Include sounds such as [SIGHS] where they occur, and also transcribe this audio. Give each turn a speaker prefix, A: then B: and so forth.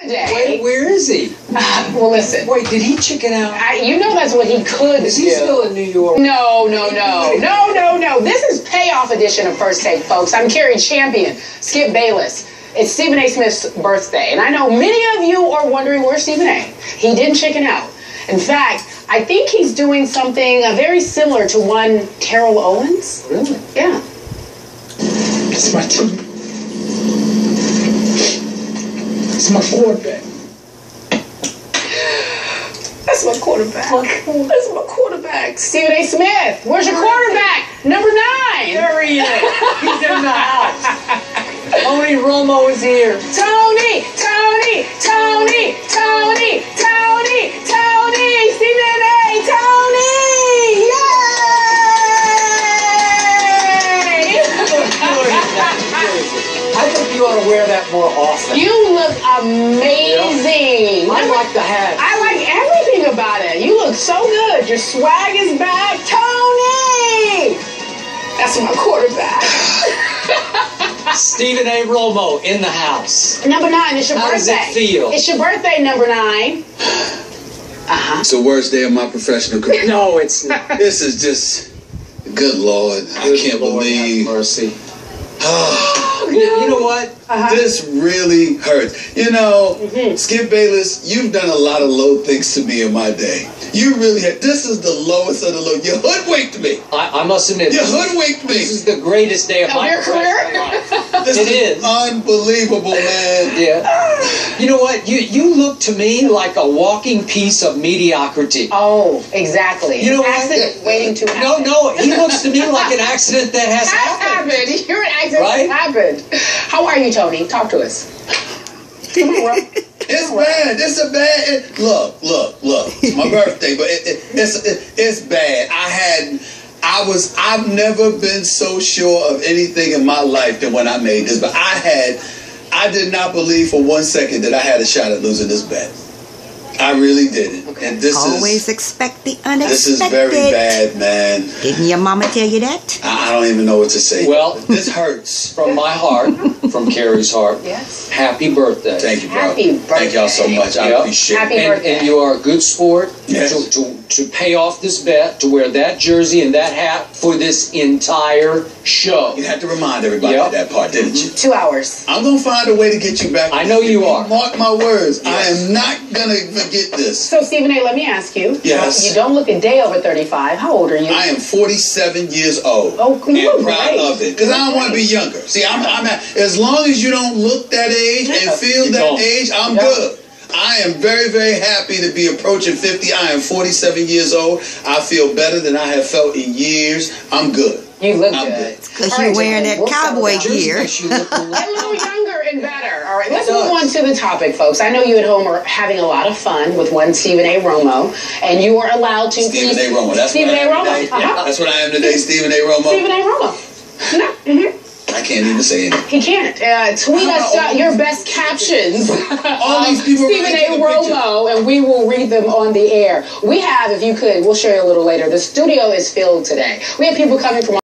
A: Wait, where is he?
B: Uh, well, listen.
A: Wait, did he chicken out?
B: I, you know that's what he could
A: Is
B: do.
A: he still in New York?
B: No, no, no, no, no, no. This is payoff edition of First Take, folks. I'm Cari Champion, Skip Bayless. It's Stephen A. Smith's birthday, and I know many of you are wondering where Stephen A. He didn't chicken out. In fact, I think he's doing something uh, very similar to one Terrell Owens.
A: Really?
B: Yeah.
C: It's my team. It's my quarterback.
B: That's my quarterback. That's my quarterback. Stephen A. Smith. Where's your quarterback? Number nine.
A: There he is. He's in the house. [LAUGHS] Tony Romo is here.
B: Tony, Tony, Tony, Tony,
A: you ought to wear that more often.
B: you look amazing.
A: I like the hat.
B: I like everything about it. You look so good. Your swag is back. Tony! That's my quarterback. [LAUGHS]
A: Stephen A. Romo in the house.
B: Number nine, it's your
A: How does
B: birthday.
A: it feel?
B: It's your birthday, number nine. Uh-huh.
D: It's the worst day of my professional career. [LAUGHS]
A: No, it's not.
D: This is just, good Lord, I can't
A: Lord, have
D: believe.
A: mercy. [SIGHS] [SIGHS] you, you know what?
B: Uh-huh.
D: This really hurts. You know,
B: Mm-hmm.
D: Skip Bayless, you've done a lot of low things to me in my day. You really had. This is the lowest of the low. You hoodwinked me.
A: I, I must admit,
D: You hoodwinked me.
A: this is the greatest day of
B: Of
A: my
B: your career?
A: professional.
D: This
A: It
D: is
A: is.
D: unbelievable, man.
A: Yeah. You know what? You you look to me like a walking piece of mediocrity.
B: Oh, exactly.
A: You know what?
B: Accident waiting to happen.
A: No, no, he [LAUGHS] looks to me like an accident that has
B: Has
A: happened.
B: happened. [LAUGHS] You're an accident
A: Right?
B: that happened. How are you, Tony? Talk to us. [LAUGHS] Come on, bro.
D: It's bad. It's a bad. It, look, look, look. It's my birthday, but it, it, it's it, it's bad. I had. I was. I've never been so sure of anything in my life than when I made this. But I had. I did not believe for one second that I had a shot at losing this bet. I really didn't. And this
E: Always
D: is.
E: expect the unexpected.
D: This is very bad, man.
E: Didn't your mama tell you that?
D: I, I don't even know what to say.
A: Well-
D: this hurts.
A: From my heart, from Cari's heart,
B: Yes.
A: happy birthday.
D: Thank you, bro.
B: Happy
D: Thank y'all so
B: birthday.
D: much. I
A: Yep.
D: appreciate
B: Happy
D: it.
A: and,
B: birthday.
A: and you are a good sport
D: Yes.
A: to, to, to pay off this bet, to wear that jersey and that hat for this entire show.
D: You had to remind everybody
A: Yep.
D: of that part, didn't you?
B: Two hours.
D: I'm gonna find a way to get you back.
A: I know you are.
D: Mark my words. I am not gonna this.
B: So, Stephen A., let me ask you.
D: Yes.
B: You don't look a day over 35. How old are you?
D: I am 47 years old.
B: Oh, you
D: and
B: look
D: proud
B: great.
D: of it because I don't want to be younger. See, I'm, I'm at, as long as you don't look that age and feel
A: You
D: that
A: don't.
D: age, I'm
A: You
D: good. I am very, very happy to be approaching 50. I am 47 years old. I feel better than I have felt in years. I'm good.
B: You look
D: I'm
B: good.
D: good.
E: 'Cause
B: All
E: you're
B: right,
E: wearing
B: gentlemen,
E: that cowboy
B: down.
A: Jersey
E: gear.
A: makes you look a [LAUGHS]
B: A
A: little-
B: little younger and better. All right, let's move on to the topic, folks. I know you at home are having a lot of fun with one Stephen A. Romo, and you are allowed to.
D: Stephen A. Romo. That's
B: Stephen
D: what I
B: A.
D: am
B: Romo.
D: today.
B: Uh-huh.
D: That's what I am today, Stephen A. Romo.
B: Stephen A. Romo. No, Mm-hmm.
D: I can't even say anything.
B: He can't. Uh, tweet
D: How
B: us
D: about
B: uh, your best captions. [LAUGHS]
D: All these people
B: Stephen A.
D: in the picture.
B: Romo, and we will read them on the air. We have, if you could, we'll show you a little later. The studio is filled today. We have people coming from